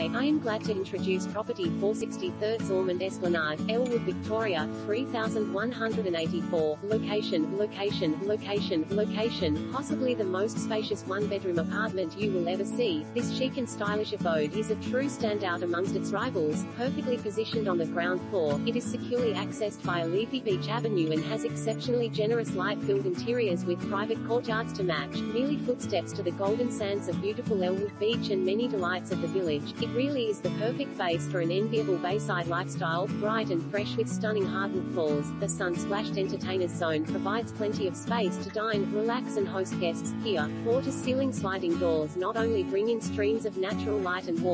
Hi, I am glad to introduce property 463 Ormond Esplanade, Elwood, Victoria, 3184. Location, location, location, location. Possibly the most spacious one-bedroom apartment you will ever see. This chic and stylish abode is a true standout amongst its rivals. Perfectly positioned on the ground floor, it is securely accessed via leafy beach avenue and has exceptionally generous light-filled interiors with private courtyards to match. Merely footsteps to the golden sands of beautiful Elwood Beach and many delights of the village. It really is the perfect base for an enviable bayside lifestyle, bright and fresh with stunning hardwood floors. The sun-splashed entertainers zone provides plenty of space to dine, relax and host guests. Here, floor-to-ceiling sliding doors not only bring in streams of natural light and warmth,